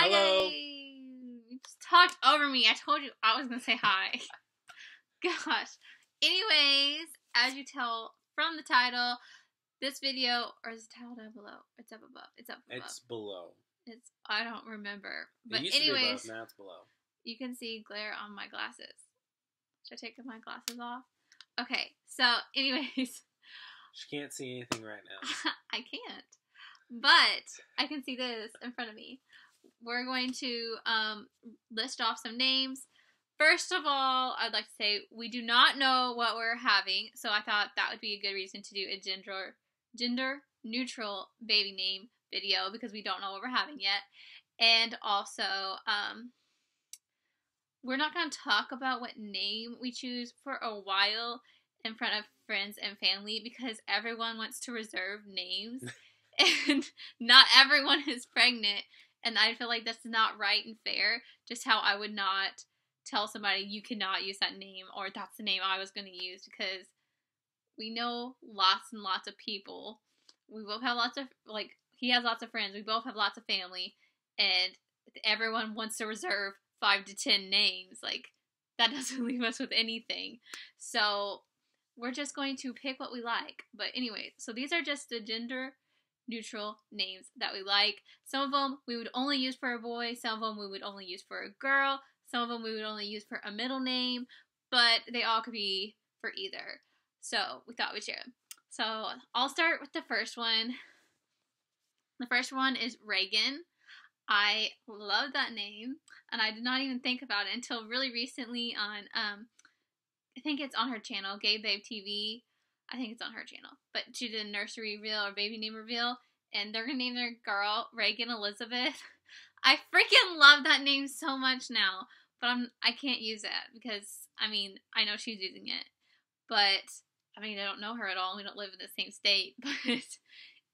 Hi Hello. guys. You just talked over me. I told you I was gonna say hi. Gosh. Anyways, as you tell from the title, this video or is the title down below? It's up above. It's up above. It's below. It's I don't remember. It But used to be anyways, above, now it's below. you can see glare on my glasses. Should I take my glasses off? Okay. So, anyways, She can't see anything right now. I can't. But I can see this in front of me. We're going to um, list off some names. First of all, I'd like to say we do not know what we're having, so I thought that would be a good reason to do a gender gender neutral baby name video because we don't know what we're having yet. And also, um, we're not going to talk about what name we choose for a while in front of friends and family because everyone wants to reserve names and not everyone is pregnant and i feel like that's not right and fair just how i would not tell somebody you cannot use that name or that's the name i was going to use because we know lots and lots of people we both have lots of like he has lots of friends we both have lots of family and everyone wants to reserve five to ten names like that doesn't leave us with anything so we're just going to pick what we like. But anyway, so these are just the gender neutral names that we like. Some of them we would only use for a boy, some of them we would only use for a girl, some of them we would only use for a middle name, but they all could be for either. So we thought we'd share them. So I'll start with the first one. The first one is Reagan. I love that name, and I did not even think about it until really recently on um, I think it's on her channel, Gay Babe TV. I think it's on her channel. But she did a nursery reveal or baby name reveal, and they're gonna name their girl Reagan Elizabeth. I freaking love that name so much now, but I'm I can't use it because I mean I know she's using it, but I mean I don't know her at all. We don't live in the same state, but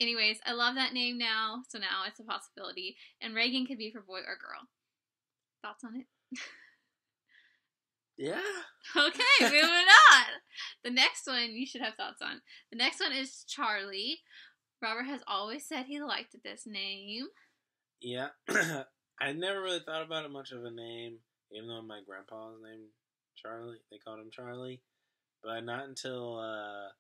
anyways, I love that name now, so now it's a possibility. And Reagan could be for boy or girl. Thoughts on it? Yeah. Okay, moving on. The next one you should have thoughts on. The next one is Charlie. Robert has always said he liked this name. Yeah. I never really thought about it much of a name, even though my grandpa's name Charlie. They called him Charlie, but not until uh,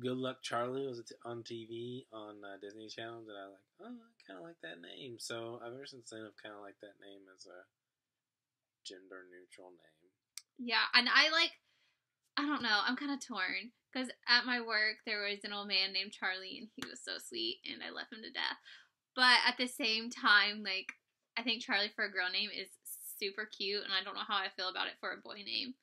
Good Luck Charlie was on TV on uh, Disney Channel that I like. Oh, I kind of like that name. So I've ever since then, I've kind of liked that name as a gender neutral name. Yeah, and I like, I don't know, I'm kind of torn because at my work there was an old man named Charlie and he was so sweet and I love him to death. But at the same time, like, I think Charlie for a girl name is super cute and I don't know how I feel about it for a boy name.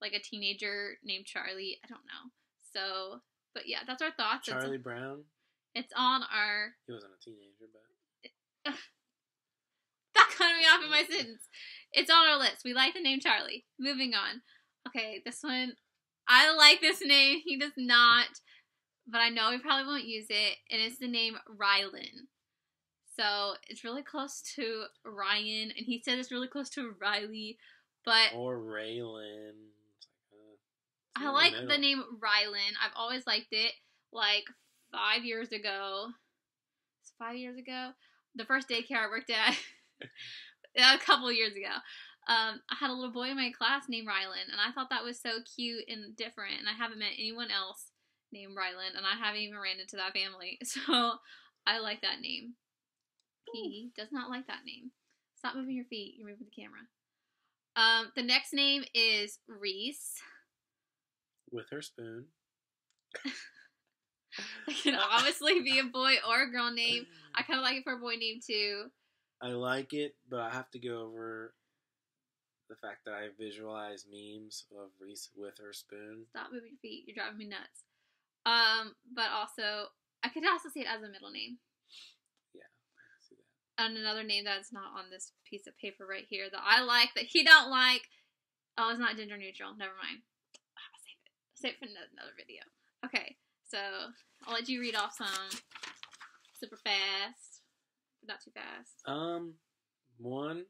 Like a teenager named Charlie, I don't know. So, but yeah, that's our thoughts. It's- Charlie Brown. It's on our. He wasn't a teenager, but That cut me off in my sentence. It's on our list. We like the name Charlie. Moving on. Okay, this one. I like this name. He does not, but I know he probably won't use it. And it's the name Rylan. So it's really close to Ryan, and he said it's really close to Riley. But or Raylan. Like, uh, I like middle. the name Rylan. I've always liked it. Like five years ago, it's five years ago, the first daycare I worked at, a couple years ago, um, I had a little boy in my class named Rylan, and I thought that was so cute and different. And I haven't met anyone else named Rylan, and I haven't even ran into that family, so I like that name. He does not like that name. Stop moving your feet. You're moving the camera. Um, the next name is Reese. with her spoon. It can obviously be a boy or a girl name. I kind of like it for a boy name too. I like it, but I have to go over the fact that I visualize memes of Reese with her spoon. Stop moving your feet. You're driving me nuts. Um, but also, I could also see it as a middle name. I see that. And another name that's not on this piece of paper right here that I like that he don't like. Oh, it's not gender neutral. Never mind. Ah, Save it. Save it for another video. Okay, so I'll let you read off some super fast, not too fast. Um, one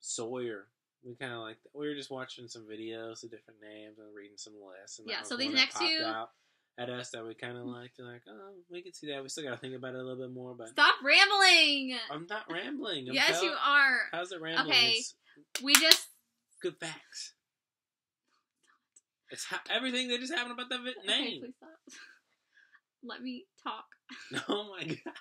Sawyer. We kind of like. We were just watching some videos of different names and reading some lists. And Yeah, so these next two- out. at us that we kind of liked. They're like, oh, we can see that. We still got to think about it a little bit more. But Stop rambling. I'm not rambling. I'm yes, you are. How's it rambling? Okay. It's We just good facts. It's ha- everything that just happened about the vi- Okay, name. please stop. Let me talk. oh my god.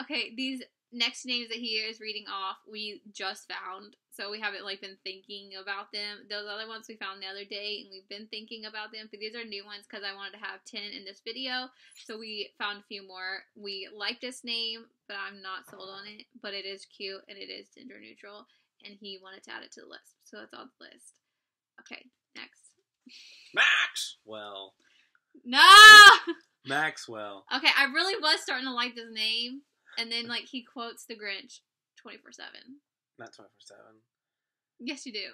Okay, these next names that he is reading off, we just found, so we haven't like been thinking about them. Those other ones we found the other day, and we've been thinking about them. But these are new ones because I wanted to have ten in this video, so we found a few more. We like this name, but I'm not sold on it. But it is cute and it is gender neutral, and he wanted to add it to the list, so it's on the list. Okay, next. Maxwell. No. Maxwell. Okay, I really was starting to like this name, and then like he quotes the Grinch twenty four seven. Not 24 7. Yes, you do.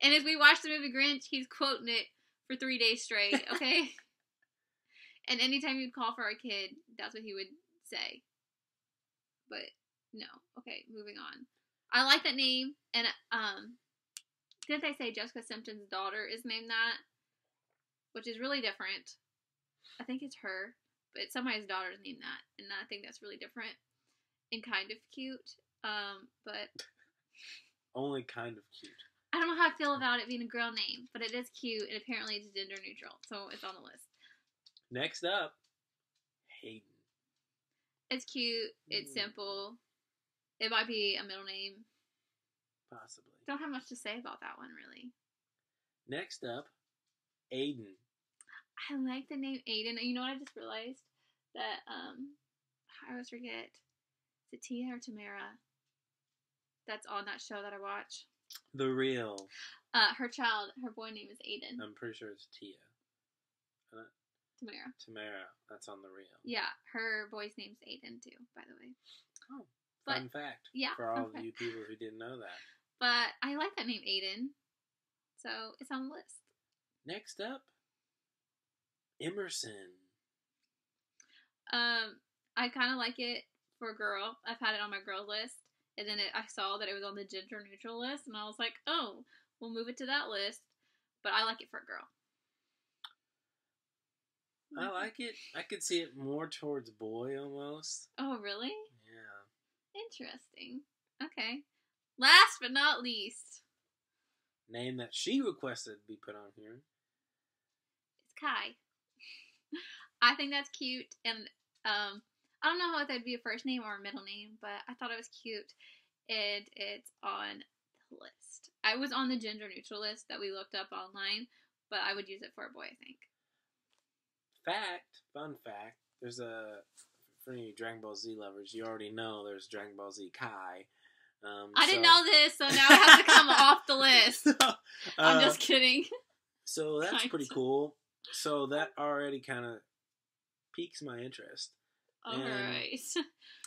And as we watch the movie Grinch, he's quoting it for three days straight. Okay. and anytime you'd call for a kid, that's what he would say. But no. Okay, moving on. I like that name, and um, didn't they say Jessica Simpson's daughter is named that? Which is really different. I think it's her, but somebody's daughter's named that, and I think that's really different and kind of cute. Um, but Only kind of cute. I don't know how I feel about it being a girl name, but it is cute, and apparently it's gender neutral, so it's on the list. Next up, Hayden. It's cute. It's Mm. simple. It might be a middle name. Possibly. Don't have much to say about that one, really. Next up, Aiden. I like the name Aiden. You know what I just realized? That um, I always forget. Is it Tia or Tamera? That's on that show that I watch. The real. Uh, her child, her boy name is Aiden. I'm pretty sure it's Tia. Tamera. Tamera. That's on the real. Yeah, her boy's name's Aiden too, by the way. Oh, But Fun fact. yeah, For all of you people who didn't know that. but I like that name Aiden, so it's on the list. Next up, Emerson. Um, I kind of like it for a girl. I've had it on my girl list, and then it, I saw that it was on the gender neutral list, and I was like, oh, we'll move it to that list. But I like it for a girl. I like it. I could see it more towards boy almost. Oh, really? Yeah. Interesting. Okay. Last but not least, Name that she requested be put on here. it's Kai. I think that's cute, and um, I don't know if that'd be a first name or a middle name, but I thought it was cute, and it's on the list. I was on the gender neutral list that we looked up online, but I would use it for a boy. I think. Fact, fun fact. There's a for any Dragon Ball Z lovers. You already know there's Dragon Ball Z Kai. Um, I didn't know this, so now it has to come off the list. I'm Uh, just kidding. So that's pretty cool. So that already kind of piques my interest. All and- right.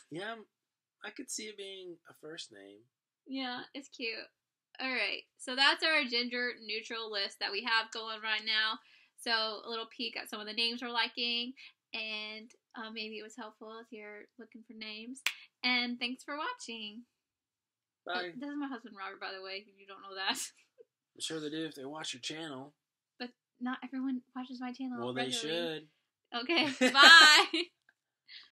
Yeah, I'm- could see it being a first name. Yeah, it's cute. All right, so that's our gender neutral list that we have going right now. So a little peek at some of the names we're liking, and uh, maybe it was helpful if you're looking for names. And thanks for watching. Bye. this is my husband Robert, by the way. If you don't know that, I'm sure they do if they watch your channel. Not everyone watches my channel. Well, they should. Okay, bye.